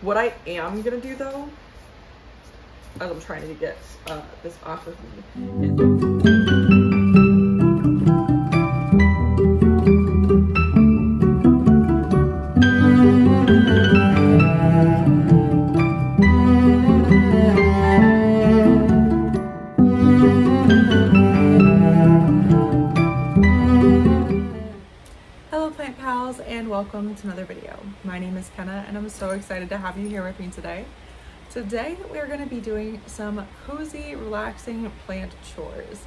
What I am gonna do though, as I'm trying to get uh, this off of me, Hello plant pals and welcome to another video. My name is Kenna and I'm so excited to have you here with me today. Today we're going to be doing some cozy, relaxing plant chores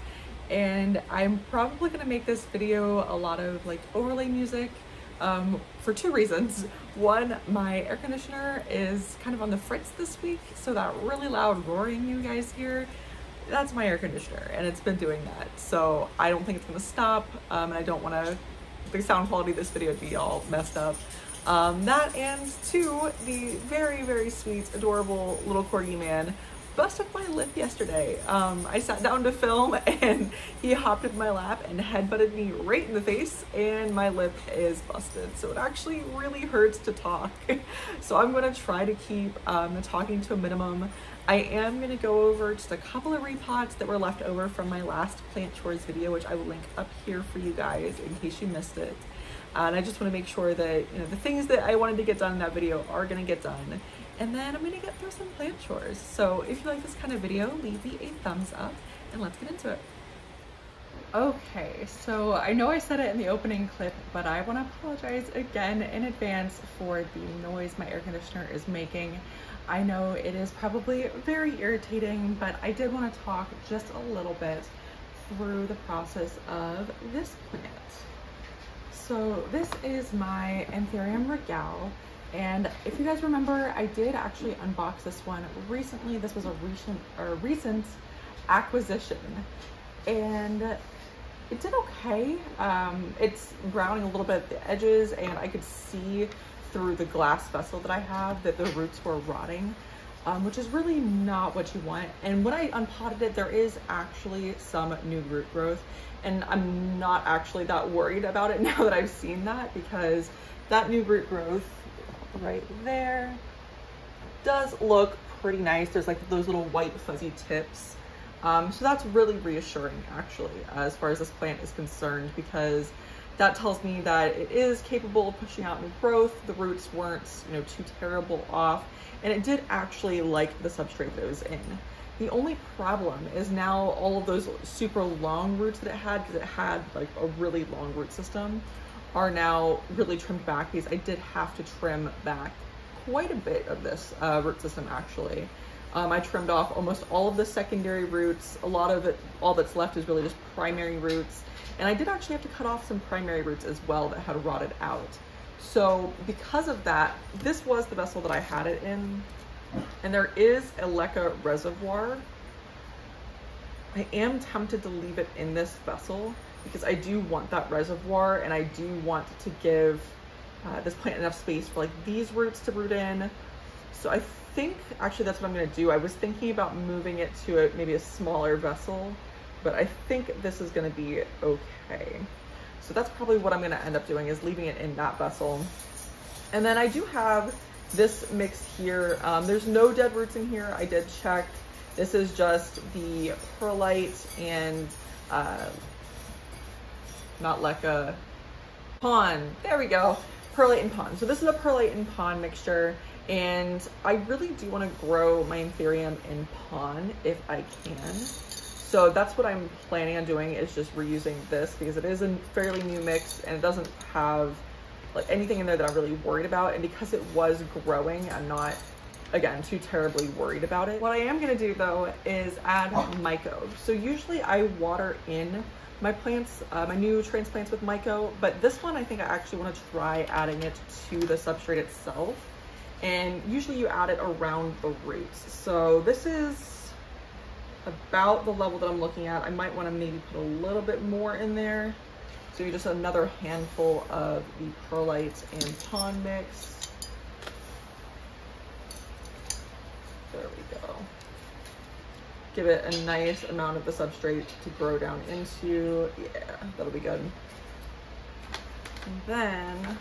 and I'm probably going to make this video a lot of like overlay music um, for two reasons. One, my air conditioner is kind of on the fritz this week so that really loud roaring you guys hear that's my air conditioner and it's been doing that so I don't think it's gonna stop um, and I don't want to the sound quality of this video to be all messed up um, that and two the very very sweet adorable little corgi man. Busted my lip yesterday. Um, I sat down to film and he hopped in my lap and headbutted me right in the face and my lip is busted. So it actually really hurts to talk. So I'm gonna try to keep um, talking to a minimum. I am going to go over just a couple of repots that were left over from my last plant chores video, which I will link up here for you guys in case you missed it. Uh, and I just want to make sure that you know the things that I wanted to get done in that video are going to get done. And then I'm going to get through some plant chores. So if you like this kind of video, leave me a thumbs up and let's get into it. Okay, so I know I said it in the opening clip, but I want to apologize again in advance for the noise my air conditioner is making. I know it is probably very irritating, but I did want to talk just a little bit through the process of this plant. So this is my Anthurium regale. And if you guys remember, I did actually unbox this one recently. This was a recent or recent acquisition. And it did okay. Um, it's browning a little bit at the edges and I could see through the glass vessel that I have that the roots were rotting, um, which is really not what you want. And when I unpotted it, there is actually some new root growth and I'm not actually that worried about it now that I've seen that because that new root growth right there does look pretty nice. There's like those little white fuzzy tips. Um, so that's really reassuring actually as far as this plant is concerned because that tells me that it is capable of pushing out new growth. The roots weren't, you know, too terrible off, and it did actually like the substrate that it was in. The only problem is now all of those super long roots that it had, because it had like a really long root system, are now really trimmed back because I did have to trim back quite a bit of this uh, root system actually. Um, I trimmed off almost all of the secondary roots. A lot of it, all that's left is really just primary roots. And I did actually have to cut off some primary roots as well that had rotted out. So because of that, this was the vessel that I had it in. And there is a LECA reservoir. I am tempted to leave it in this vessel because I do want that reservoir and I do want to give uh, this plant enough space for like these roots to root in. So I think actually that's what I'm gonna do. I was thinking about moving it to a, maybe a smaller vessel but I think this is gonna be okay. So that's probably what I'm gonna end up doing is leaving it in that vessel. And then I do have this mix here. Um, there's no dead roots in here. I did check. This is just the perlite and uh, not leca, pon. There we go. Perlite and pon. So this is a perlite and pon mixture. And I really do want to grow my anthurium in pon if I can. So that's what I'm planning on doing is just reusing this because it is a fairly new mix and it doesn't have like anything in there that I'm really worried about. And because it was growing, I'm not, again, too terribly worried about it. What I am gonna do though is add Myco. So usually I water in my plants, uh, my new transplants with Myco, but this one I think I actually wanna try adding it to the substrate itself. And usually you add it around the roots. So this is about the level that I'm looking at. I might want to maybe put a little bit more in there. So just another handful of the perlite and pon mix. There we go. Give it a nice amount of the substrate to grow down into. Yeah, that'll be good. And then,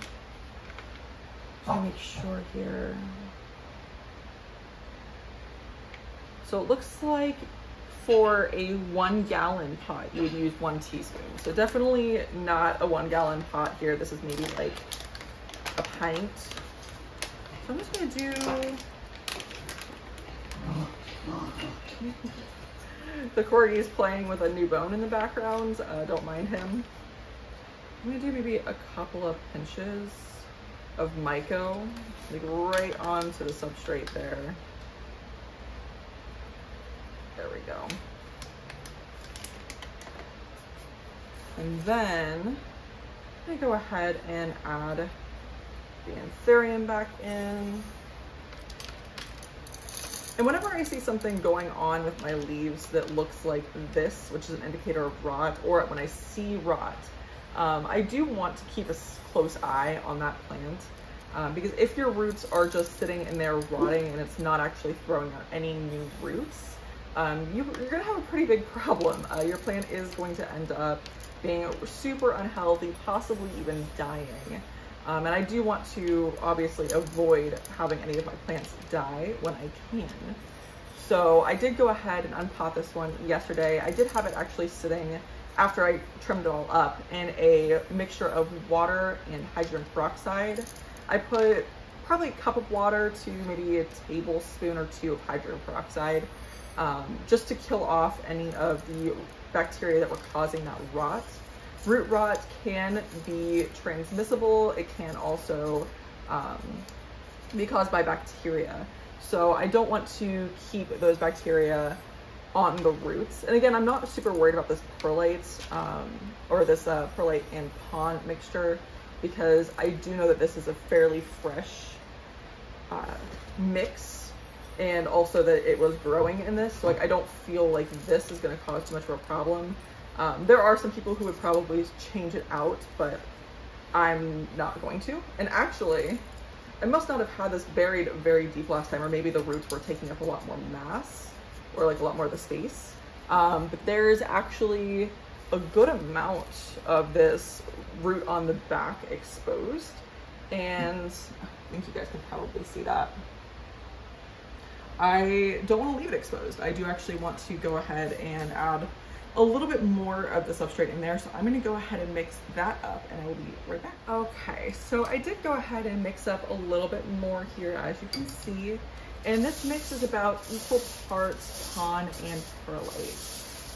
me make sure here. So it looks like for a one gallon pot, you would use one teaspoon. So definitely not a one gallon pot here. This is maybe like a pint. So I'm just gonna do the corgi is playing with a new bone in the background. Uh, don't mind him. I'm gonna do maybe a couple of pinches of Myco, like right onto the substrate there. There we go. And then I go ahead and add the anthurium back in. And whenever I see something going on with my leaves that looks like this, which is an indicator of rot, or when I see rot, um, I do want to keep a close eye on that plant. Um, because if your roots are just sitting in there rotting and it's not actually throwing out any new roots, um, you, are gonna have a pretty big problem. Uh, your plant is going to end up being super unhealthy, possibly even dying. Um, and I do want to obviously avoid having any of my plants die when I can. So I did go ahead and unpot this one yesterday. I did have it actually sitting after I trimmed it all up in a mixture of water and hydrogen peroxide. I put probably a cup of water to maybe a tablespoon or two of hydrogen peroxide um, just to kill off any of the bacteria that were causing that rot. Root rot can be transmissible. It can also um, be caused by bacteria. So I don't want to keep those bacteria on the roots. And again, I'm not super worried about this perlite um, or this uh, perlite and pon mixture because I do know that this is a fairly fresh uh, mix and also that it was growing in this. So like I don't feel like this is gonna cause too much of a problem. Um, there are some people who would probably change it out, but I'm not going to. And actually, I must not have had this buried very deep last time, or maybe the roots were taking up a lot more mass, or like a lot more of the space. Um, but there's actually a good amount of this root on the back exposed. And think you guys can probably see that. I don't want to leave it exposed. I do actually want to go ahead and add a little bit more of the substrate in there. So I'm gonna go ahead and mix that up and I will be right back. Okay, so I did go ahead and mix up a little bit more here as you can see. And this mix is about equal parts pon and perlite.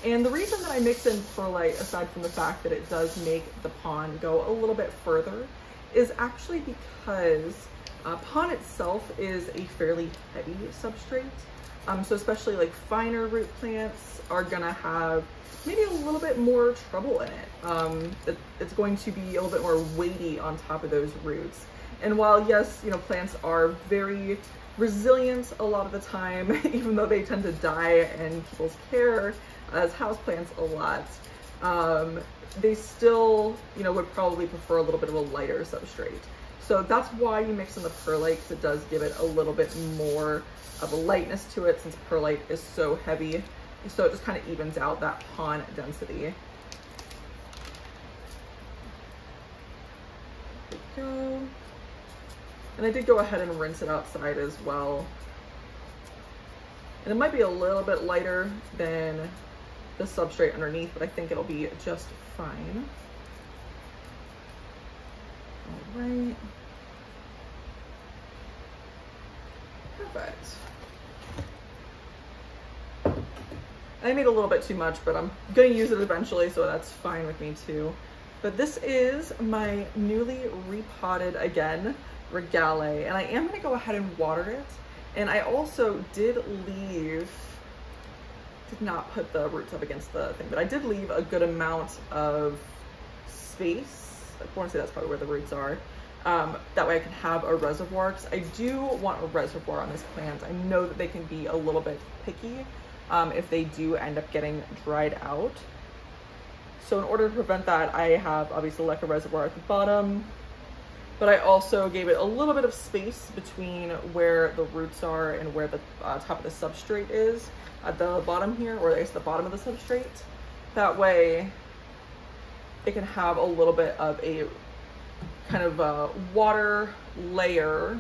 And the reason that I mix in perlite, aside from the fact that it does make the pon go a little bit further, is actually because pon itself is a fairly heavy substrate. Um, so especially like finer root plants are gonna have maybe a little bit more trouble in it. Um, it. It's going to be a little bit more weighty on top of those roots. And while yes, you know, plants are very resilient a lot of the time, even though they tend to die in people's care as houseplants a lot, um, they still, you know, would probably prefer a little bit of a lighter substrate. So that's why you mix in the perlite because it does give it a little bit more of a lightness to it since perlite is so heavy. So it just kind of evens out that pon density. go. And I did go ahead and rinse it outside as well. And it might be a little bit lighter than the substrate underneath, but I think it'll be just fine. All right. Perfect. I made a little bit too much, but I'm gonna use it eventually, so that's fine with me too. But this is my newly repotted, again, regale, and I am gonna go ahead and water it. And I also did leave, did not put the roots up against the thing, but I did leave a good amount of space I want to say that's probably where the roots are. Um, that way I can have a reservoir because I do want a reservoir on this plant. I know that they can be a little bit picky um, if they do end up getting dried out. So in order to prevent that, I have obviously like a reservoir at the bottom, but I also gave it a little bit of space between where the roots are and where the uh, top of the substrate is at the bottom here, or I guess the bottom of the substrate. That way it can have a little bit of a kind of a water layer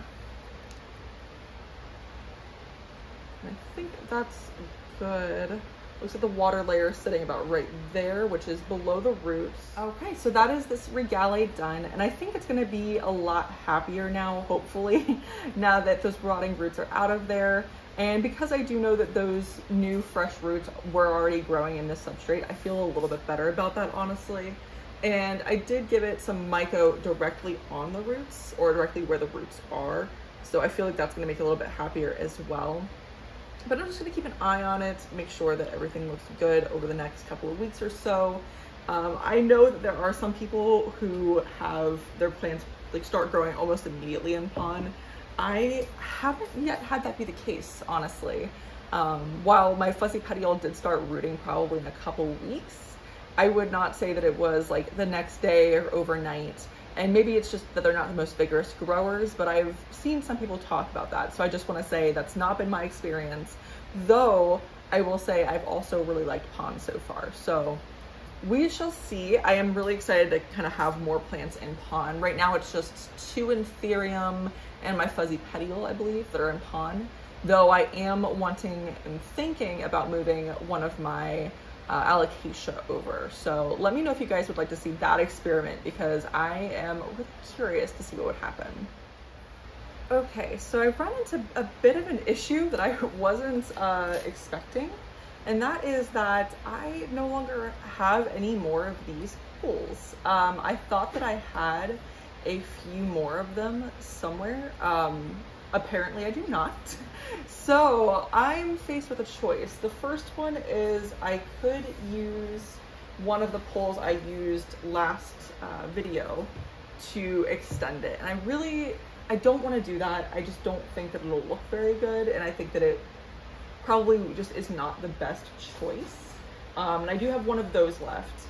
I think that's good. Looks like the water layer is sitting about right there, which is below the roots. Okay, so that is this regale done. And I think it's gonna be a lot happier now, hopefully, now that those rotting roots are out of there. And because I do know that those new fresh roots were already growing in this substrate, I feel a little bit better about that, honestly. And I did give it some myco directly on the roots or directly where the roots are. So I feel like that's gonna make it a little bit happier as well. But I'm just gonna keep an eye on it, make sure that everything looks good over the next couple of weeks or so. Um, I know that there are some people who have their plants like start growing almost immediately in pon. I haven't yet had that be the case, honestly. Um, while my fuzzy petiole did start rooting probably in a couple weeks, I would not say that it was like the next day or overnight. And maybe it's just that they're not the most vigorous growers, but I've seen some people talk about that. So I just want to say that's not been my experience. Though I will say I've also really liked pon so far. So we shall see. I am really excited to kind of have more plants in pon. Right now it's just two Anthurium and my fuzzy petiole, I believe, that are in pon. Though I am wanting and thinking about moving one of my uh, alocasia over. So let me know if you guys would like to see that experiment because I am really curious to see what would happen. Okay, so I've run into a bit of an issue that I wasn't uh, expecting, and that is that I no longer have any more of these pools. Um, I thought that I had a few more of them somewhere. Um, apparently I do not. So I'm faced with a choice. The first one is I could use one of the poles I used last uh, video to extend it. And I really, I don't want to do that. I just don't think that it'll look very good. And I think that it probably just is not the best choice. Um, and I do have one of those left.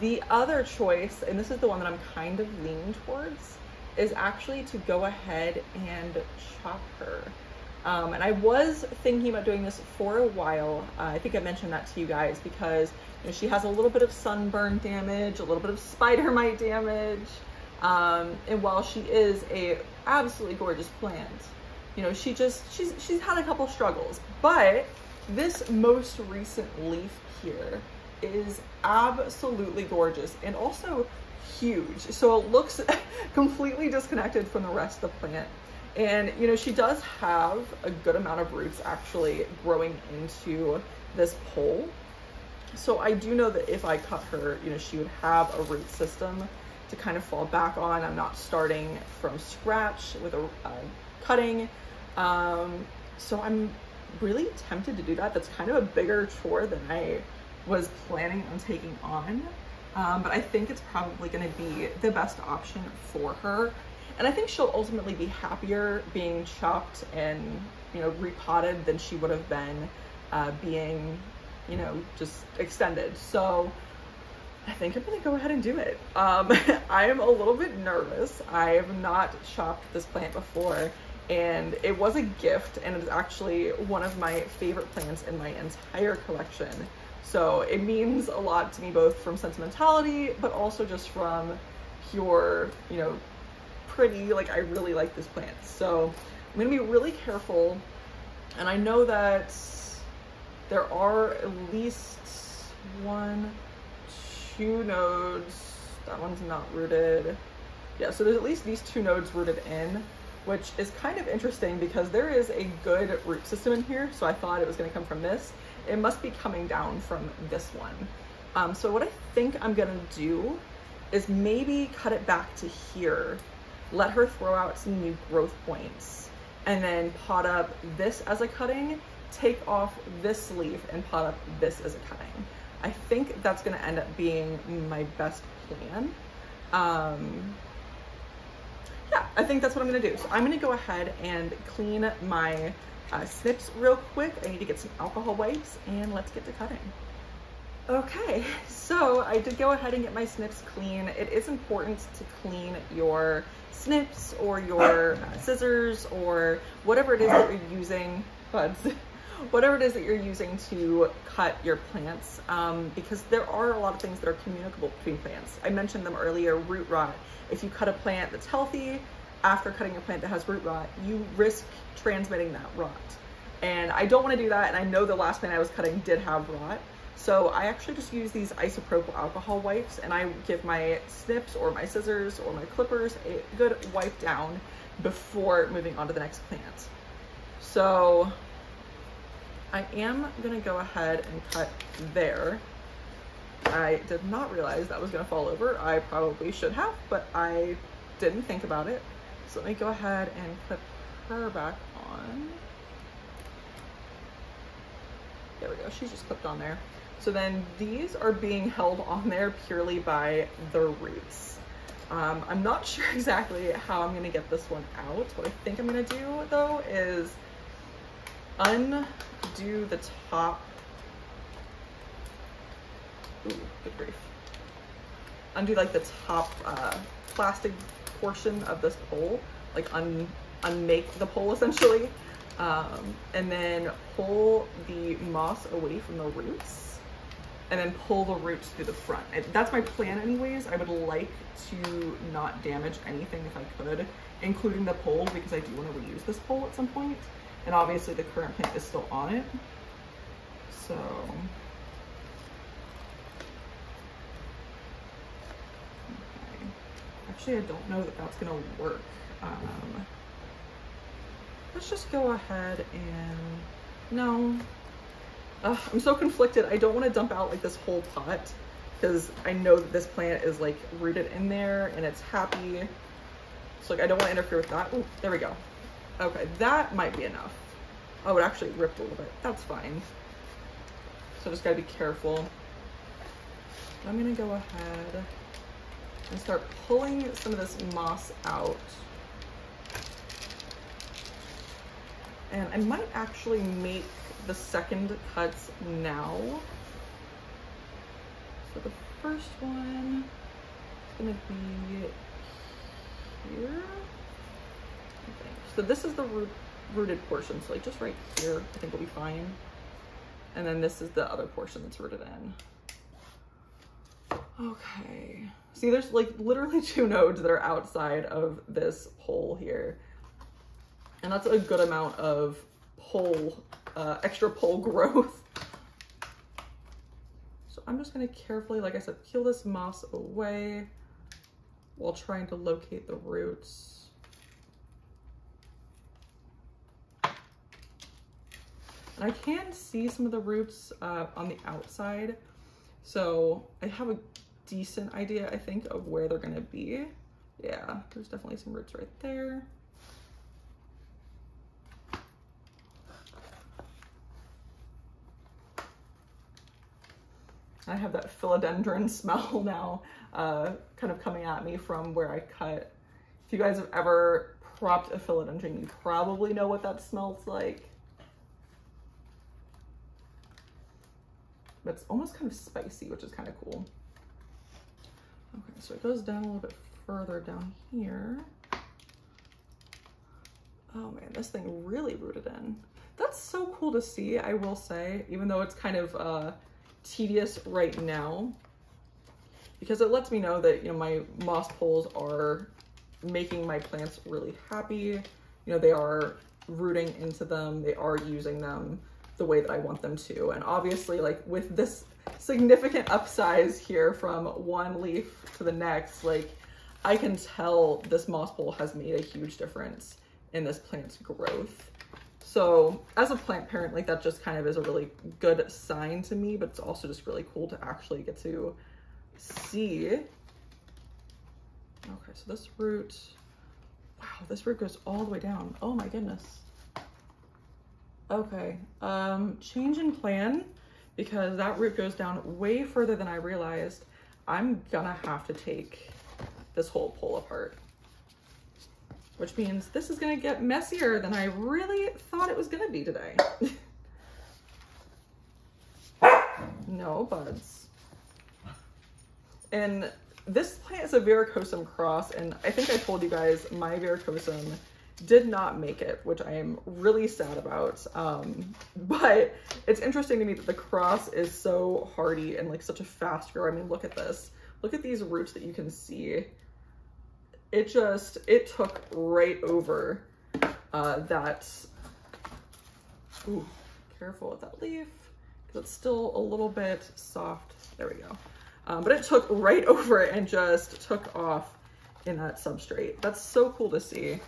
The other choice, and this is the one that I'm kind of leaning towards, is actually to go ahead and chop her. Um, and I was thinking about doing this for a while. Uh, I think I mentioned that to you guys because you know, she has a little bit of sunburn damage, a little bit of spider mite damage. Um, and while she is a absolutely gorgeous plant, you know, she just, she's, she's had a couple struggles, but this most recent leaf here is absolutely gorgeous and also huge. So it looks completely disconnected from the rest of the plant. And, you know, she does have a good amount of roots actually growing into this pole. So I do know that if I cut her, you know, she would have a root system to kind of fall back on. I'm not starting from scratch with a uh, cutting. Um, so I'm really tempted to do that. That's kind of a bigger chore than I was planning on taking on. Um, but I think it's probably gonna be the best option for her. And I think she'll ultimately be happier being chopped and, you know, repotted than she would have been uh, being, you know, just extended. So I think I'm gonna go ahead and do it. Um, I am a little bit nervous. I have not chopped this plant before and it was a gift and it's actually one of my favorite plants in my entire collection. So it means a lot to me both from sentimentality, but also just from pure, you know, pretty. Like I really like this plant. So I'm gonna be really careful. And I know that there are at least one, two nodes. That one's not rooted. Yeah, so there's at least these two nodes rooted in, which is kind of interesting because there is a good root system in here. So I thought it was gonna come from this. It must be coming down from this one. Um, so what I think I'm gonna do is maybe cut it back to here let her throw out some new growth points, and then pot up this as a cutting, take off this leaf and pot up this as a cutting. I think that's gonna end up being my best plan. Um, yeah, I think that's what I'm gonna do. So I'm gonna go ahead and clean my uh, snips real quick. I need to get some alcohol wipes and let's get to cutting. Okay, so I did go ahead and get my snips clean. It is important to clean your snips or your uh, scissors or whatever it is that you're using, buds, whatever it is that you're using to cut your plants um, because there are a lot of things that are communicable between plants. I mentioned them earlier, root rot. If you cut a plant that's healthy, after cutting a plant that has root rot, you risk transmitting that rot. And I don't want to do that. And I know the last plant I was cutting did have rot. So I actually just use these isopropyl alcohol wipes and I give my snips or my scissors or my clippers a good wipe down before moving on to the next plant. So I am gonna go ahead and cut there. I did not realize that was gonna fall over. I probably should have, but I didn't think about it. So let me go ahead and clip her back on. There we go, she's just clipped on there. So then these are being held on there purely by the roots. Um, I'm not sure exactly how I'm gonna get this one out. What I think I'm gonna do though is undo the top. Ooh, good grief. Undo like the top uh, plastic portion of this pole, like un unmake the pole essentially, um, and then pull the moss away from the roots and then pull the roots through the front. That's my plan anyways. I would like to not damage anything if I could, including the pole because I do want to reuse this pole at some point. And obviously the current plant is still on it. So Actually, I don't know that that's gonna work. Um, let's just go ahead and, no. Ugh, I'm so conflicted. I don't wanna dump out like this whole pot because I know that this plant is like rooted in there and it's happy. So like, I don't wanna interfere with that. Oh, there we go. Okay, that might be enough. Oh, it actually ripped a little bit. That's fine. So just gotta be careful. I'm gonna go ahead and start pulling some of this moss out. And I might actually make the second cuts now. So the first one is gonna be here. So this is the root, rooted portion. So like just right here, I think will be fine. And then this is the other portion that's rooted in. Okay. See, there's like literally two nodes that are outside of this pole here. And that's a good amount of pole, uh, extra pole growth. So I'm just gonna carefully, like I said, peel this moss away while trying to locate the roots. And I can see some of the roots uh, on the outside. So I have a decent idea, I think, of where they're gonna be. Yeah, there's definitely some roots right there. I have that philodendron smell now uh, kind of coming at me from where I cut. If you guys have ever propped a philodendron, you probably know what that smells like. It's almost kind of spicy, which is kind of cool. Okay, so it goes down a little bit further down here. Oh man, this thing really rooted in. That's so cool to see, I will say, even though it's kind of uh, tedious right now, because it lets me know that, you know, my moss poles are making my plants really happy. You know, they are rooting into them, they are using them the way that I want them to. And obviously, like with this significant upsize here from one leaf to the next, like I can tell this moss pole has made a huge difference in this plant's growth. So as a plant parent, like that just kind of is a really good sign to me, but it's also just really cool to actually get to see. Okay, so this root, wow, this root goes all the way down. Oh my goodness. Okay, um, change in plan because that root goes down way further than I realized. I'm gonna have to take this whole pole apart, which means this is gonna get messier than I really thought it was gonna be today. no buds. And this plant is a verrucosum cross, and I think I told you guys my verrucosum did not make it, which I am really sad about. Um, but it's interesting to me that the cross is so hardy and like such a fast grower. I mean, look at this. Look at these roots that you can see. It just, it took right over uh, that Ooh, careful with that leaf because it's still a little bit soft. There we go. Um, but it took right over it and just took off in that substrate. That's so cool to see.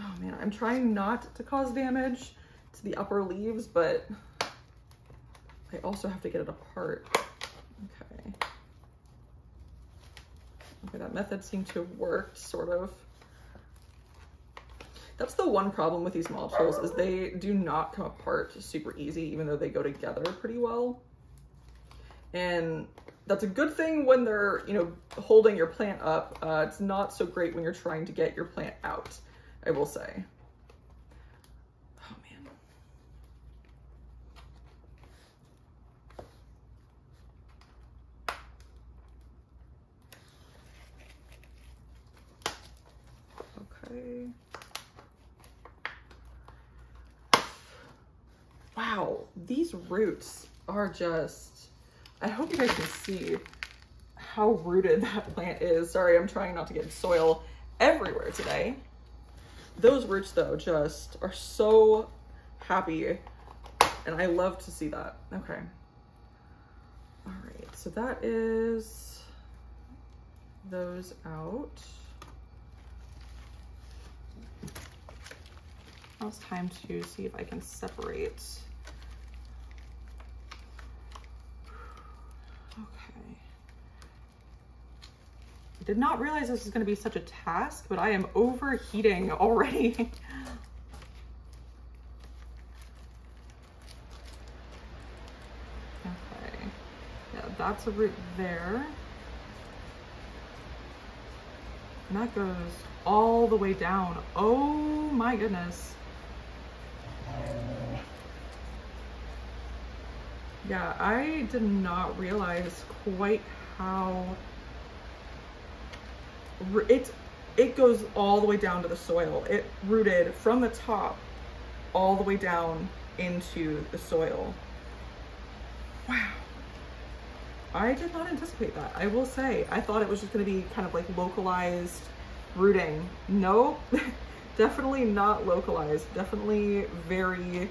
Oh man, I'm trying not to cause damage to the upper leaves, but I also have to get it apart. Okay. Okay, that method seemed to have worked, sort of. That's the one problem with these modules is they do not come apart super easy, even though they go together pretty well. And that's a good thing when they're, you know, holding your plant up. Uh, it's not so great when you're trying to get your plant out, I will say. Oh man. Okay. Wow, these roots are just, I hope you guys can see how rooted that plant is. Sorry, I'm trying not to get soil everywhere today. Those roots though just are so happy and I love to see that. Okay. All right, so that is those out. Now it's time to see if I can separate Did not realize this was gonna be such a task, but I am overheating already. okay, yeah, that's a root there. And that goes all the way down. Oh my goodness. Yeah, I did not realize quite how it it goes all the way down to the soil. It rooted from the top all the way down into the soil. Wow. I did not anticipate that. I will say, I thought it was just gonna be kind of like localized rooting. No, definitely not localized. Definitely very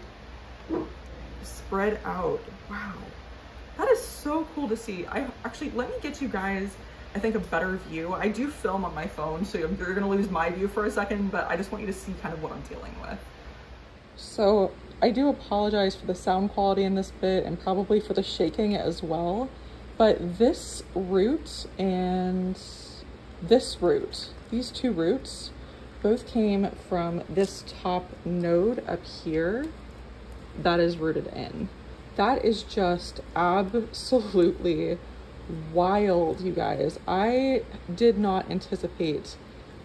spread out. Wow. That is so cool to see. I actually, let me get you guys I think a better view. I do film on my phone, so you're gonna lose my view for a second, but I just want you to see kind of what I'm dealing with. So I do apologize for the sound quality in this bit and probably for the shaking as well, but this root and this root, these two roots, both came from this top node up here that is rooted in. That is just absolutely wild, you guys. I did not anticipate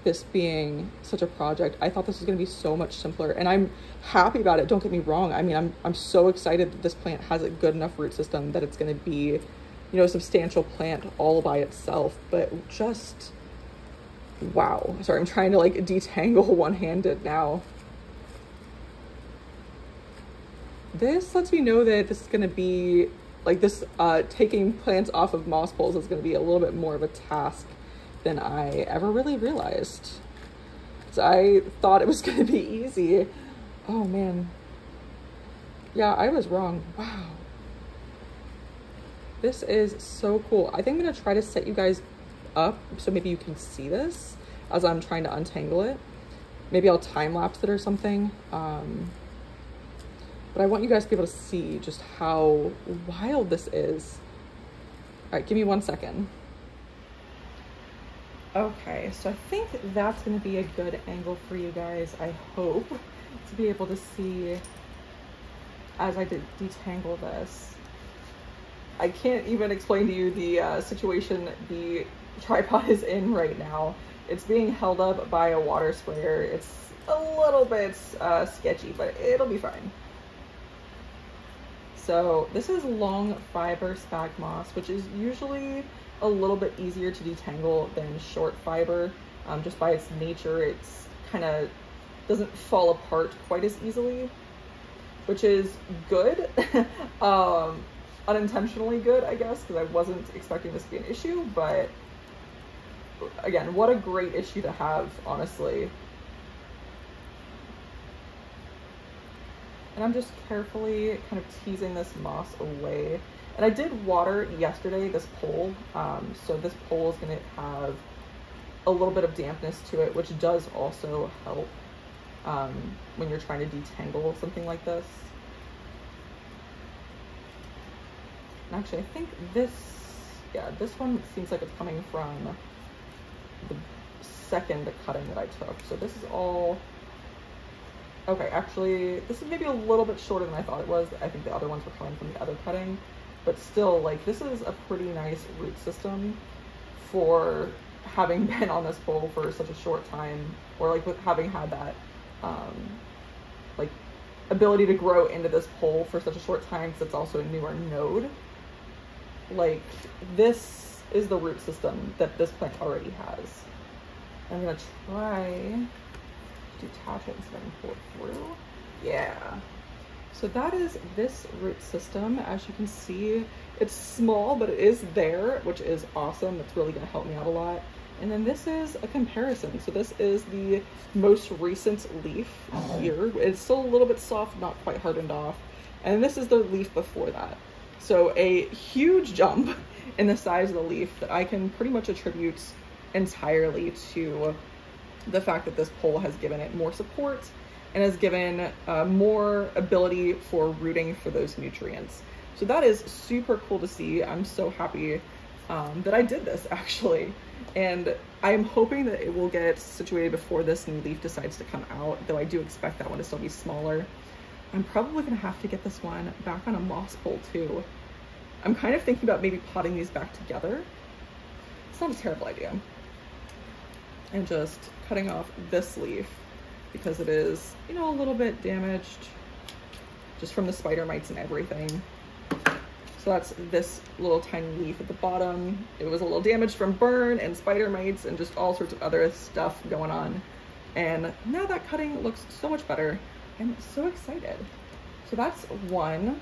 this being such a project. I thought this was going to be so much simpler and I'm happy about it. Don't get me wrong. I mean, I'm, I'm so excited that this plant has a good enough root system that it's going to be, you know, a substantial plant all by itself, but just, wow. Sorry, I'm trying to like detangle one-handed now. This lets me know that this is going to be like this uh, taking plants off of moss poles is going to be a little bit more of a task than I ever really realized. So I thought it was going to be easy. Oh man. Yeah, I was wrong. Wow. This is so cool. I think I'm going to try to set you guys up so maybe you can see this as I'm trying to untangle it. Maybe I'll time lapse it or something. Um, but I want you guys to be able to see just how wild this is. All right, give me one second. Okay, so I think that's gonna be a good angle for you guys, I hope, to be able to see as I detangle this. I can't even explain to you the uh, situation the tripod is in right now. It's being held up by a water sprayer. It's a little bit uh, sketchy, but it'll be fine. So this is long fiber sphagnum moss, which is usually a little bit easier to detangle than short fiber. Um, just by its nature, it's kind of doesn't fall apart quite as easily, which is good. um, unintentionally good, I guess, because I wasn't expecting this to be an issue, but again, what a great issue to have, honestly. And I'm just carefully kind of teasing this moss away. And I did water yesterday this pole, um, so this pole is gonna have a little bit of dampness to it, which does also help um, when you're trying to detangle something like this. And actually, I think this, yeah, this one seems like it's coming from the second cutting that I took. So this is all, okay, actually, this is maybe a little bit shorter than I thought it was. I think the other ones were coming from the other cutting, but still, like, this is a pretty nice root system for having been on this pole for such a short time, or like with having had that, um, like, ability to grow into this pole for such a short time because it's also a newer node. Like, this is the root system that this plant already has. I'm gonna try to detach it instead of pull it through. Yeah. So that is this root system. As you can see, it's small, but it is there, which is awesome. It's really gonna help me out a lot. And then this is a comparison. So this is the most recent leaf here. It's still a little bit soft, not quite hardened off. And this is the leaf before that. So a huge jump in the size of the leaf that I can pretty much attribute entirely to the fact that this pole has given it more support and has given uh, more ability for rooting for those nutrients. So that is super cool to see. I'm so happy um, that I did this actually. And I'm hoping that it will get situated before this new leaf decides to come out, though I do expect that one to still be smaller. I'm probably gonna have to get this one back on a moss pole too. I'm kind of thinking about maybe potting these back together. It's not a terrible idea. And just cutting off this leaf because it is, you know, a little bit damaged just from the spider mites and everything. So that's this little tiny leaf at the bottom. It was a little damaged from burn and spider mites and just all sorts of other stuff going on. And now that cutting looks so much better. I'm so excited. So that's one.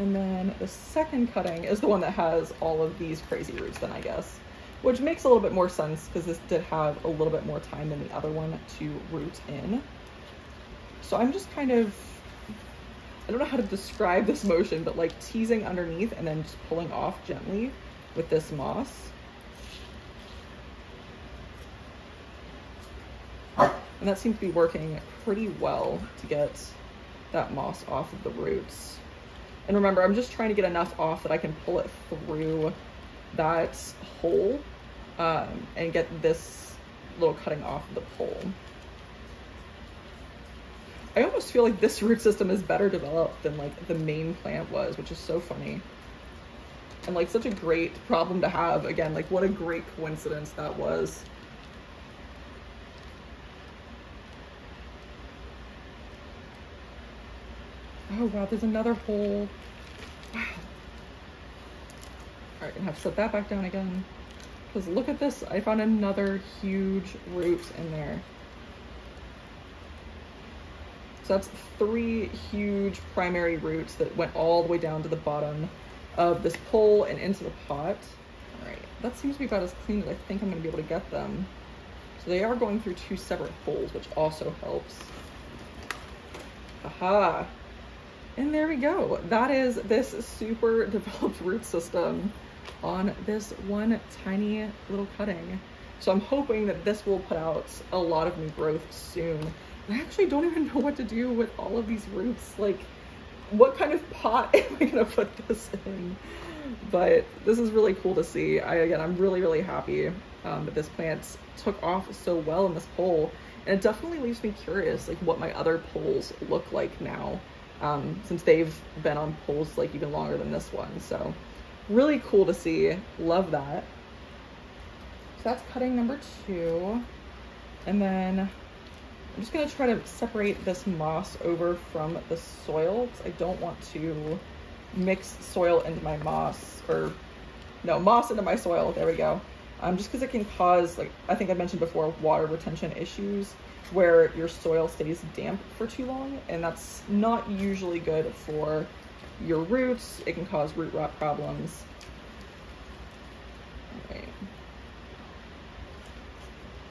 And then the second cutting is the one that has all of these crazy roots then I guess, which makes a little bit more sense because this did have a little bit more time than the other one to root in. So I'm just kind of I don't know how to describe this motion, but like teasing underneath and then just pulling off gently with this moss. And that seems to be working pretty well to get that moss off of the roots. And remember, I'm just trying to get enough off that I can pull it through that hole um, and get this little cutting off the pole. I almost feel like this root system is better developed than like the main plant was, which is so funny. And like such a great problem to have. Again, like what a great coincidence that was. Oh wow, there's another hole. Wow. All right, gonna have to set that back down again. Because look at this, I found another huge root in there. So that's three huge primary roots that went all the way down to the bottom of this pole and into the pot. All right, that seems to be about as clean as I think I'm gonna be able to get them. So they are going through two separate holes, which also helps. Aha. And there we go. That is this super developed root system on this one tiny little cutting. So I'm hoping that this will put out a lot of new growth soon. I actually don't even know what to do with all of these roots. Like, what kind of pot am I gonna put this in? But this is really cool to see. I, again, I'm really, really happy um, that this plant took off so well in this pole. And it definitely leaves me curious, like what my other poles look like now, um, since they've been on poles like even longer than this one. So really cool to see. Love that. So that's cutting number two. And then I'm just gonna try to separate this moss over from the soil because I don't want to mix soil into my moss or no, moss into my soil. There we go. Um, just because it can cause, like I think I mentioned before, water retention issues where your soil stays damp for too long. And that's not usually good for your roots. It can cause root rot problems.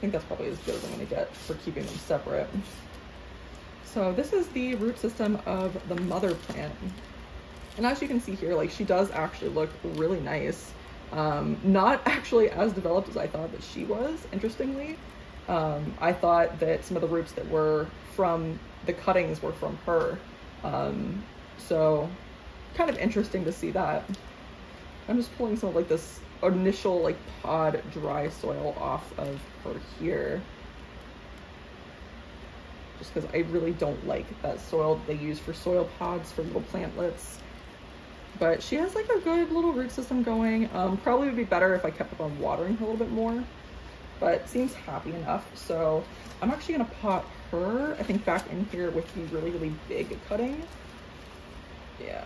I think that's probably as good as I'm gonna get for keeping them separate. So this is the root system of the mother plant. And as you can see here, like she does actually look really nice. Um, not actually as developed as I thought that she was, interestingly. Um, I thought that some of the roots that were from the cuttings were from her. Um, so kind of interesting to see that. I'm just pulling some of like this initial like pod dry soil off of her here. Just because I really don't like that soil they use for soil pods for little plantlets. But she has like a good little root system going. Um, probably would be better if I kept up on watering her a little bit more. But seems happy enough. So I'm actually gonna pot her, I think, back in here with the really, really big cutting. Yeah.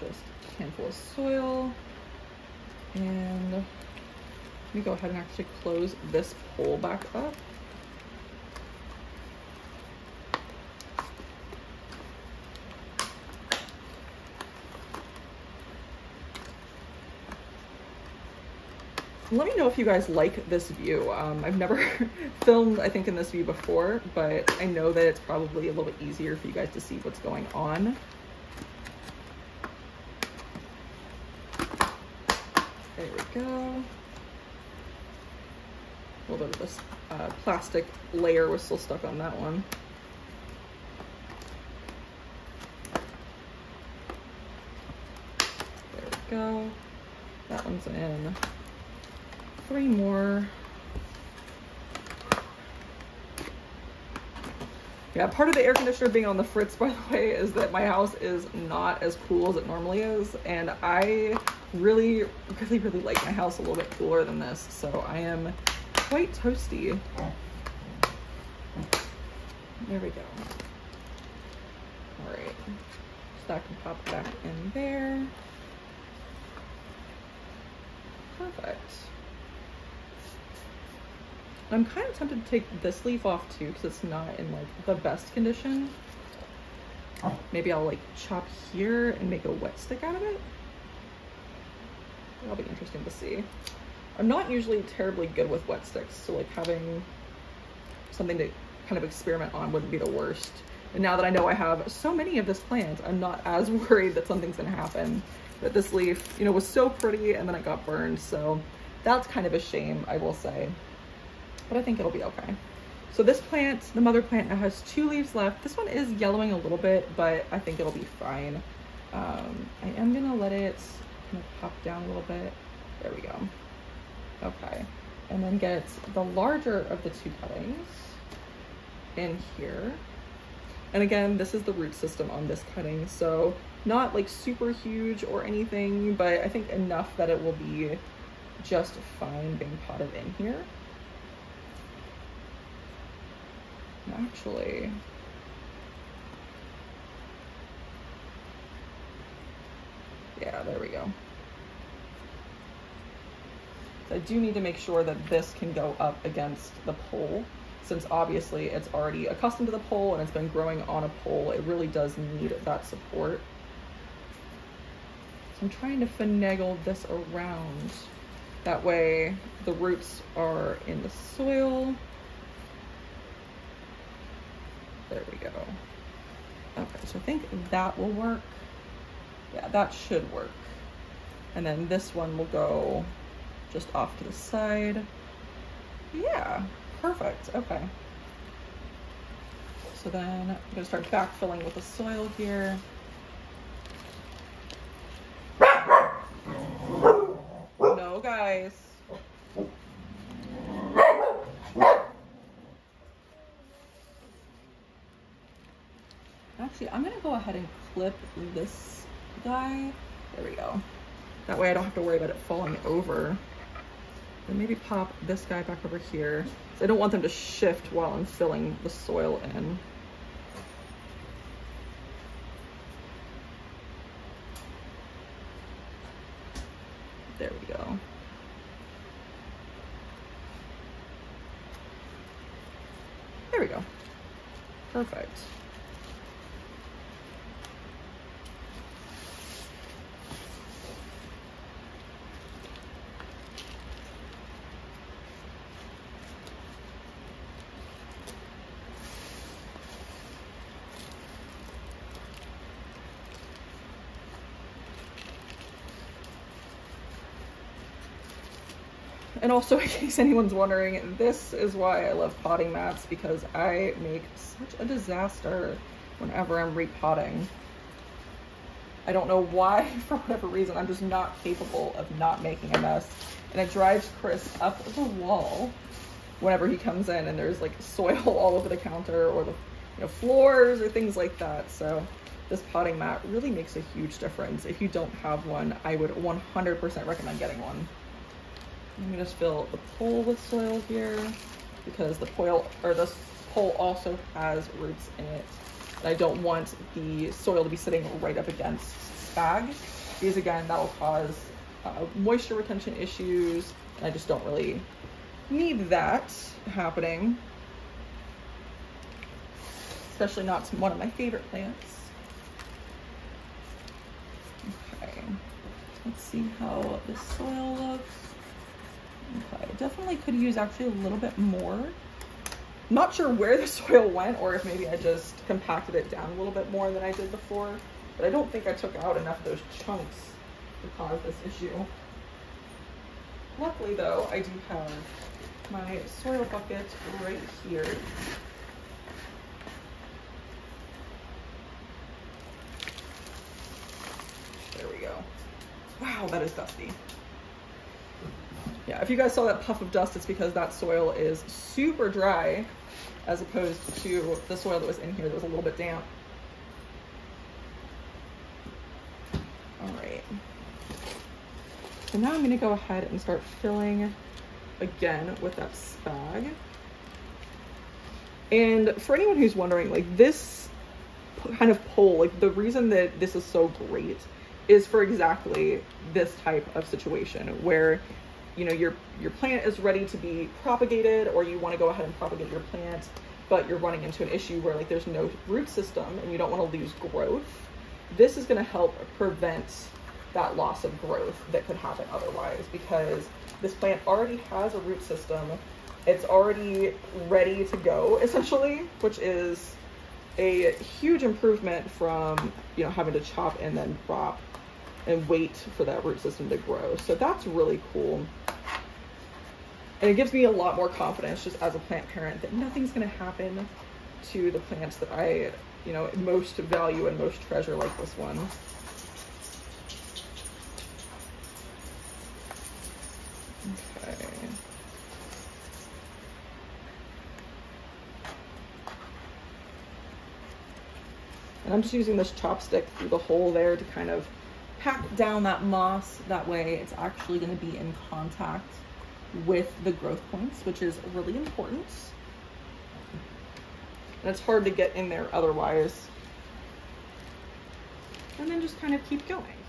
Just a handful of soil. And let me go ahead and actually close this pole back up. Let me know if you guys like this view. Um, I've never filmed, I think, in this view before, but I know that it's probably a little bit easier for you guys to see what's going on. There we go. A little bit of this uh, plastic layer was still stuck on that one. There we go. That one's in three more. Yeah, part of the air conditioner being on the fritz, by the way, is that my house is not as cool as it normally is. And I really, really, really like my house a little bit cooler than this. So I am quite toasty. There we go. All right, so that can pop back in there. Perfect. I'm kind of tempted to take this leaf off too because it's not in like the best condition. Oh. Maybe I'll like chop here and make a wet stick out of it. That'll be interesting to see. I'm not usually terribly good with wet sticks, so like having something to kind of experiment on wouldn't be the worst. And now that I know I have so many of this plant, I'm not as worried that something's gonna happen. But this leaf, you know, was so pretty and then it got burned, so that's kind of a shame, I will say but I think it'll be okay. So this plant, the mother plant now has two leaves left. This one is yellowing a little bit, but I think it'll be fine. Um, I am gonna let it kind of pop down a little bit. There we go. Okay. And then get the larger of the two cuttings in here. And again, this is the root system on this cutting. So not like super huge or anything, but I think enough that it will be just fine being potted in here. Actually. Yeah, there we go. So I do need to make sure that this can go up against the pole since obviously it's already accustomed to the pole and it's been growing on a pole, it really does need that support. So I'm trying to finagle this around. That way the roots are in the soil there we go. Okay, so I think that will work. Yeah, that should work. And then this one will go just off to the side. Yeah, perfect, okay. So then I'm gonna start backfilling with the soil here. No, guys. Actually, I'm gonna go ahead and clip this guy. There we go. That way I don't have to worry about it falling over. And maybe pop this guy back over here. So I don't want them to shift while I'm filling the soil in. There we go. There we go. Perfect. And also in case anyone's wondering, this is why I love potting mats because I make such a disaster whenever I'm repotting. I don't know why, for whatever reason, I'm just not capable of not making a mess. And it drives Chris up the wall whenever he comes in and there's like soil all over the counter or the you know, floors or things like that. So this potting mat really makes a huge difference. If you don't have one, I would 100% recommend getting one. Me just fill the pole with soil here because the pole or this pole also has roots in it. And I don't want the soil to be sitting right up against spag because again, that'll cause uh, moisture retention issues. And I just don't really need that happening. Especially not one of my favorite plants. Okay, let's see how the soil looks. Okay, definitely could use actually a little bit more. Not sure where the soil went or if maybe I just compacted it down a little bit more than I did before, but I don't think I took out enough of those chunks to cause this issue. Luckily though, I do have my soil bucket right here. There we go. Wow, that is dusty. Yeah, if you guys saw that puff of dust, it's because that soil is super dry as opposed to the soil that was in here that was a little bit damp. All right. So now I'm gonna go ahead and start filling again with that spag. And for anyone who's wondering, like this kind of pole, like the reason that this is so great is for exactly this type of situation where you know your your plant is ready to be propagated or you want to go ahead and propagate your plant but you're running into an issue where like there's no root system and you don't want to lose growth this is going to help prevent that loss of growth that could happen otherwise because this plant already has a root system. It's already ready to go essentially, which is a huge improvement from, you know, having to chop and then prop and wait for that root system to grow. So that's really cool. And it gives me a lot more confidence just as a plant parent that nothing's going to happen to the plants that I, you know, most value and most treasure like this one. Okay. And I'm just using this chopstick through the hole there to kind of pack down that moss. That way it's actually gonna be in contact with the growth points, which is really important. And it's hard to get in there otherwise. And then just kind of keep going.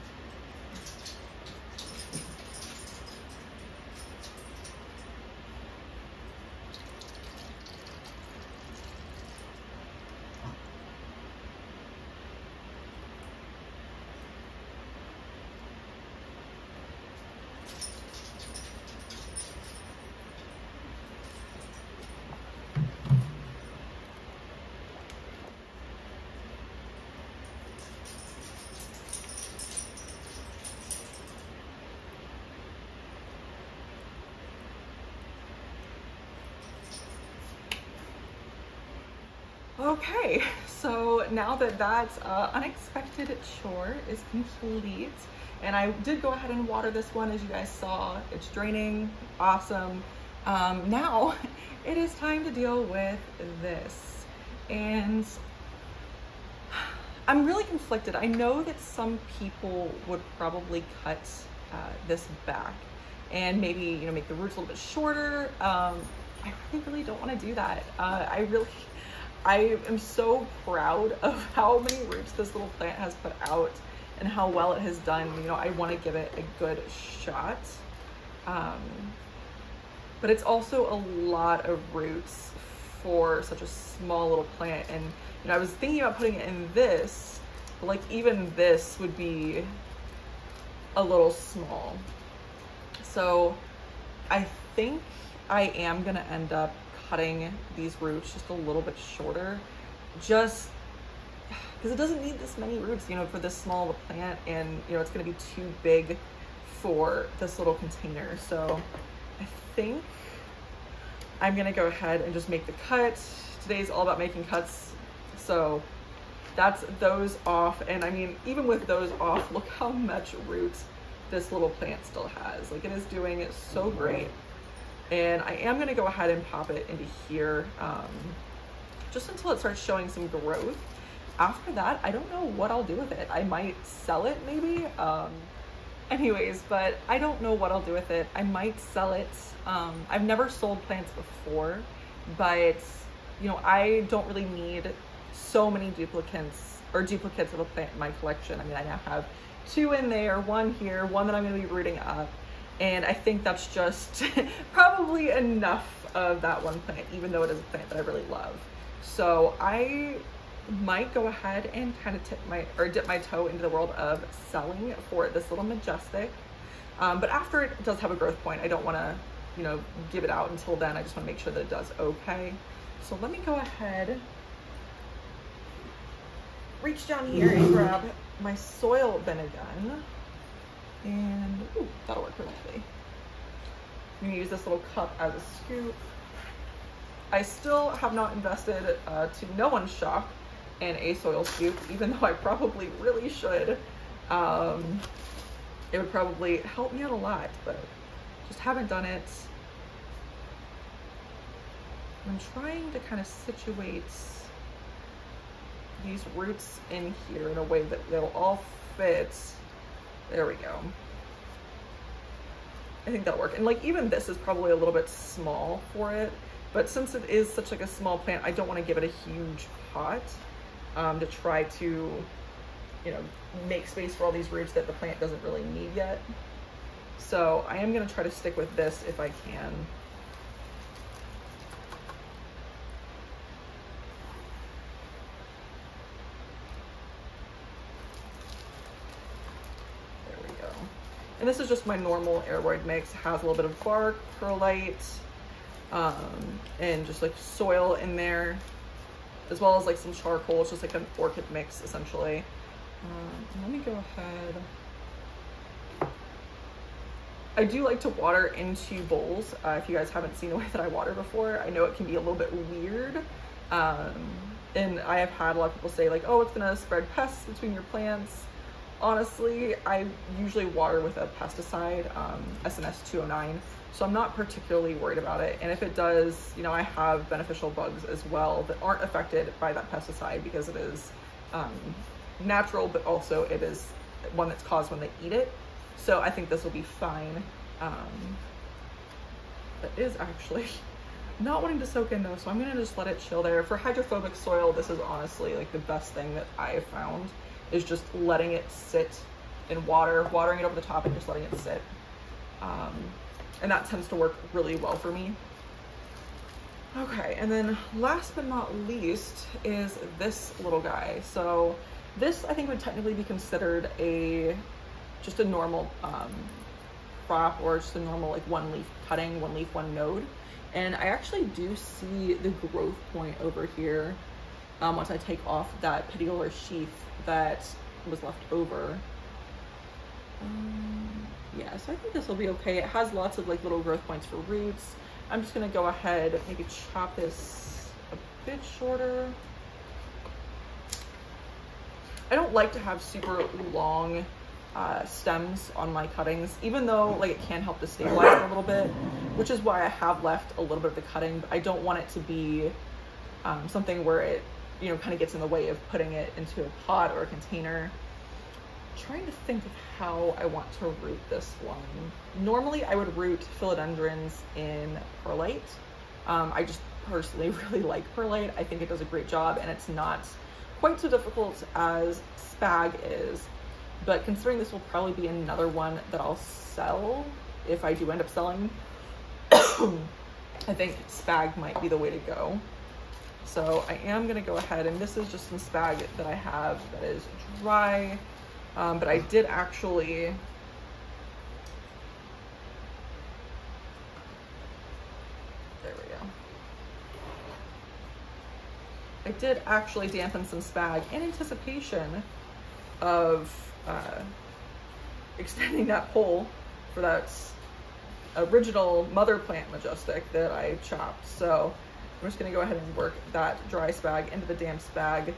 Okay, so now that that uh, unexpected chore is complete, and I did go ahead and water this one as you guys saw, it's draining, awesome. Um, now it is time to deal with this. And I'm really conflicted. I know that some people would probably cut uh, this back and maybe, you know, make the roots a little bit shorter. Um, I really, really don't want to do that. Uh, I really, I am so proud of how many roots this little plant has put out and how well it has done. You know, I want to give it a good shot. Um, but it's also a lot of roots for such a small little plant. And, you know, I was thinking about putting it in this, but like even this would be a little small. So I think I am going to end up cutting these roots just a little bit shorter, just because it doesn't need this many roots, you know, for this small of a plant and, you know, it's going to be too big for this little container. So I think I'm gonna go ahead and just make the cut. Today's all about making cuts. So that's those off. And I mean, even with those off, look how much root this little plant still has. Like it is doing it so great. And I am gonna go ahead and pop it into here um, just until it starts showing some growth. After that, I don't know what I'll do with it. I might sell it maybe. Um, anyways, but I don't know what I'll do with it. I might sell it. Um, I've never sold plants before, but you know, I don't really need so many duplicates or duplicates of a plant in my collection. I mean, I now have two in there, one here, one that I'm gonna be rooting up. And I think that's just probably enough of that one plant, even though it is a plant that I really love. So I might go ahead and kind of tip my or dip my toe into the world of selling for this little majestic. Um, but after it does have a growth point, I don't want to, you know, give it out until then. I just want to make sure that it does okay. So let me go ahead, reach down here and grab my soil vinegar. And ooh, that'll work perfectly. I'm gonna use this little cup as a scoop. I still have not invested, uh, to no one's shock, in a soil scoop, even though I probably really should. Um, it would probably help me out a lot, but just haven't done it. I'm trying to kind of situate these roots in here in a way that they'll all fit. There we go. I think that'll work. And like even this is probably a little bit small for it, but since it is such like a small plant, I don't want to give it a huge pot um, to try to, you know, make space for all these roots that the plant doesn't really need yet. So I am going to try to stick with this if I can. There we go. And this is just my normal aroid mix. It has a little bit of bark, perlite, um, and just like soil in there as well as like some charcoal. It's just like an orchid mix essentially. Um, let me go ahead. I do like to water into bowls. Uh, if you guys haven't seen the way that I water before, I know it can be a little bit weird. Um, and I have had a lot of people say like, oh, it's gonna spread pests between your plants. Honestly, I usually water with a pesticide, um, SNS 209. So I'm not particularly worried about it. And if it does, you know, I have beneficial bugs as well that aren't affected by that pesticide because it is um, natural, but also it is one that's caused when they eat it. So I think this will be fine. Um, it is actually not wanting to soak in though, so I'm gonna just let it chill there. For hydrophobic soil, this is honestly like the best thing that I have found is just letting it sit in water, watering it over the top and just letting it sit. Um, and that tends to work really well for me. Okay, and then last but not least is this little guy. So this I think would technically be considered a just a normal um, prop or just a normal like one leaf cutting, one leaf, one node. And I actually do see the growth point over here um, once I take off that petiolar sheath that was left over. Um, yeah, so I think this will be okay. It has lots of like little growth points for roots. I'm just gonna go ahead, maybe chop this a bit shorter. I don't like to have super long uh, stems on my cuttings, even though like it can help to stabilize a little bit, which is why I have left a little bit of the cutting. But I don't want it to be um, something where it, you know, kind of gets in the way of putting it into a pot or a container trying to think of how I want to root this one. Normally I would root philodendrons in perlite. Um, I just personally really like perlite. I think it does a great job and it's not quite so difficult as spag is. But considering this will probably be another one that I'll sell if I do end up selling, I think spag might be the way to go. So I am gonna go ahead and this is just some spag that I have that is dry um, but I did actually there we go. I did actually dampen some spag in anticipation of uh, extending that pole for that original mother plant majestic that I chopped. So I'm just gonna go ahead and work that dry spag into the damp spag.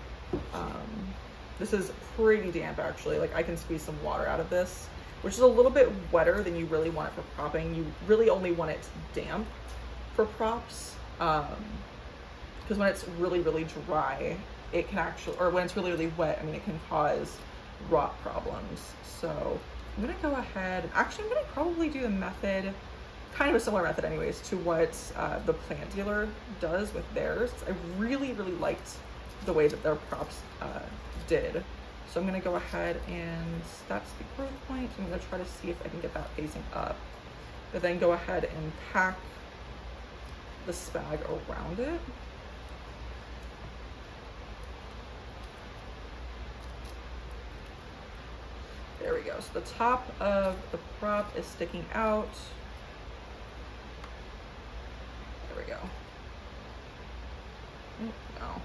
Um, this is pretty damp actually. Like I can squeeze some water out of this, which is a little bit wetter than you really want it for propping. You really only want it damp for props. Um, because when it's really, really dry, it can actually, or when it's really, really wet, I mean, it can cause rot problems. So I'm gonna go ahead, actually I'm gonna probably do the method, kind of a similar method anyways, to what uh, the plant dealer does with theirs. I really, really liked the way that their props uh, did. So I'm gonna go ahead and that's the growth point. I'm gonna try to see if I can get that facing up. But then go ahead and pack the spag around it. There we go. So the top of the prop is sticking out. There we go. No.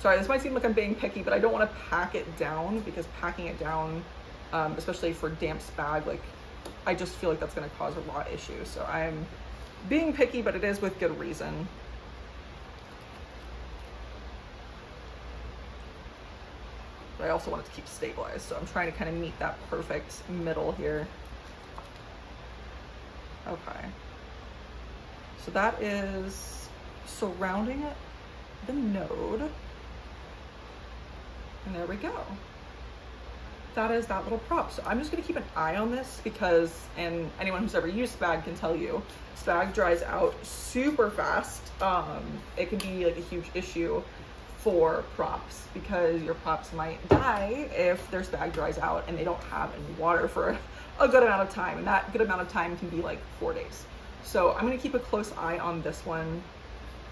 Sorry, this might seem like I'm being picky, but I don't want to pack it down because packing it down, um, especially for damp spag, like I just feel like that's going to cause a rot issue. So I'm being picky, but it is with good reason. But I also want it to keep stabilized. So I'm trying to kind of meet that perfect middle here. Okay. So that is surrounding it, the node. And there we go. That is that little prop. So I'm just gonna keep an eye on this because, and anyone who's ever used Spag can tell you, Spag dries out super fast. Um, it can be like a huge issue for props because your props might die if their spag dries out and they don't have any water for a good amount of time. And that good amount of time can be like four days. So I'm gonna keep a close eye on this one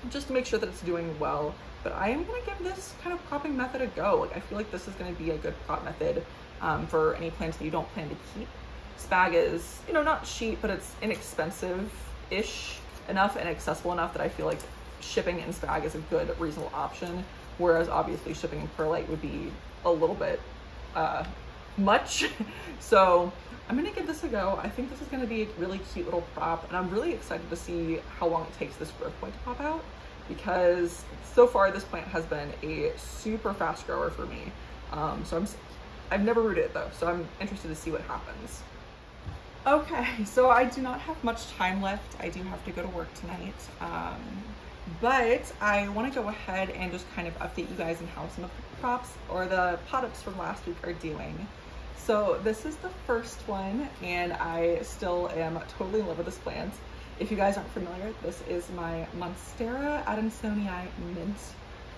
just to make sure that it's doing well. But I am gonna give this kind of propping method a go. Like I feel like this is gonna be a good prop method um, for any plants that you don't plan to keep. Spag is, you know, not cheap, but it's inexpensive-ish enough and accessible enough that I feel like shipping in spag is a good, reasonable option. Whereas obviously shipping in perlite would be a little bit uh, much. so I'm gonna give this a go. I think this is gonna be a really cute little prop and I'm really excited to see how long it takes this growth point to pop out because so far this plant has been a super fast grower for me. Um, so I'm, I've never rooted it though, so I'm interested to see what happens. Okay, so I do not have much time left. I do have to go to work tonight. Um, but I want to go ahead and just kind of update you guys on how some of the props or the pot-ups from last week are doing. So this is the first one and I still am totally in love with this plant. If you guys aren't familiar, this is my Monstera adansonii mint.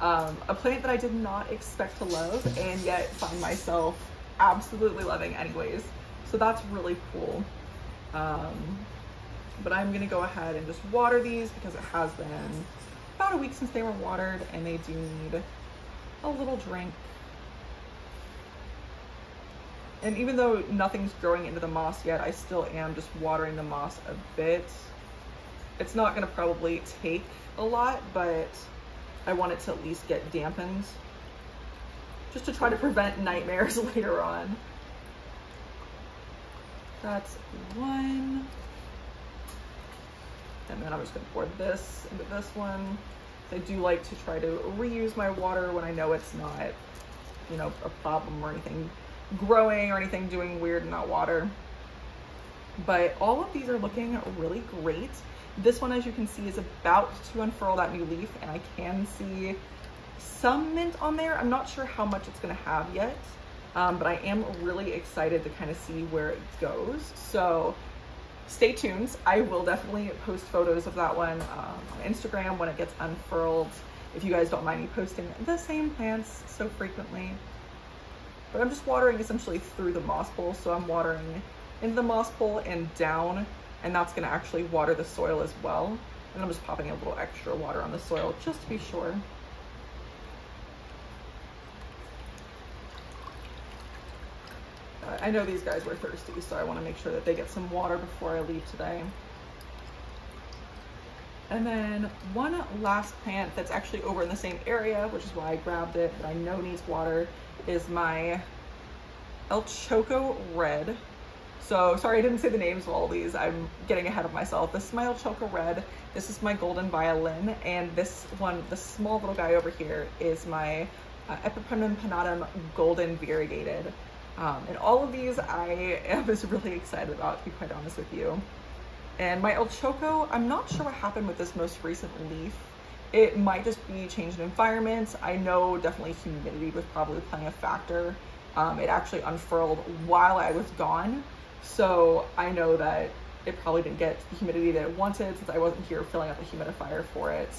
Um, a plant that I did not expect to love and yet find myself absolutely loving anyways. So that's really cool. Um, but I'm gonna go ahead and just water these because it has been about a week since they were watered and they do need a little drink. And even though nothing's growing into the moss yet, I still am just watering the moss a bit. It's not gonna probably take a lot, but I want it to at least get dampened just to try to prevent nightmares later on. That's one. And then I'm just gonna pour this into this one. I do like to try to reuse my water when I know it's not, you know, a problem or anything growing or anything doing weird in that water. But all of these are looking really great. This one, as you can see, is about to unfurl that new leaf and I can see some mint on there. I'm not sure how much it's gonna have yet, um, but I am really excited to kind of see where it goes. So stay tuned. I will definitely post photos of that one um, on Instagram when it gets unfurled. If you guys don't mind me posting the same plants so frequently. But I'm just watering essentially through the moss pole. So I'm watering into the moss pole and down, and that's gonna actually water the soil as well. And I'm just popping a little extra water on the soil just to be sure. I know these guys were thirsty, so I want to make sure that they get some water before I leave today. And then one last plant that's actually over in the same area, which is why I grabbed it, that I know needs water, is my El Choco Red. So sorry I didn't say the names of all these. I'm getting ahead of myself. This is my El Choco Red. This is my Golden Violin. And this one, the small little guy over here is my uh, Epipremnum pinnatum Golden Variegated. Um, and all of these I am really excited about, to be quite honest with you. And my El Choco, I'm not sure what happened with this most recent leaf. It might just be changed environments. I know definitely humidity was probably playing a factor. Um, it actually unfurled while I was gone. So I know that it probably didn't get the humidity that it wanted since I wasn't here filling up the humidifier for it.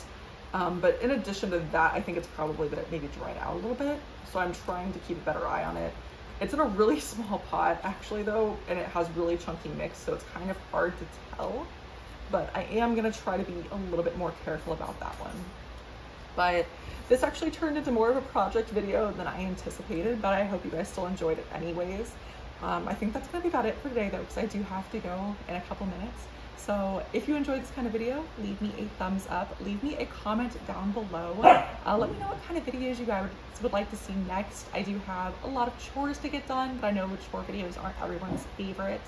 Um, but in addition to that, I think it's probably that it maybe dried out a little bit. So I'm trying to keep a better eye on it. It's in a really small pot actually though, and it has really chunky mix, so it's kind of hard to tell. But I am gonna try to be a little bit more careful about that one. But this actually turned into more of a project video than I anticipated, but I hope you guys still enjoyed it anyways. Um, I think that's gonna be about it for today though, because I do have to go in a couple minutes. So if you enjoyed this kind of video, leave me a thumbs up, leave me a comment down below. Uh, let me know what kind of videos you guys would, like to see next. I do have a lot of chores to get done, but I know which chore videos aren't everyone's favorite.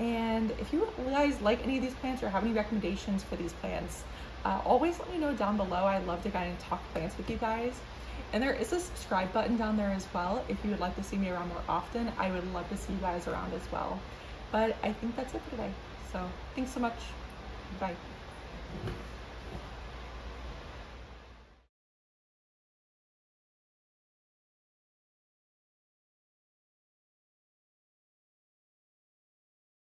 And if you guys like any of these plants or have any recommendations for these plants, uh, always let me know down below. I love to kind of talk plants with you guys. And there is a subscribe button down there as well. If you would like to see me around more often, I would love to see you guys around as well. But I think that's it for today. So thanks so much. Bye.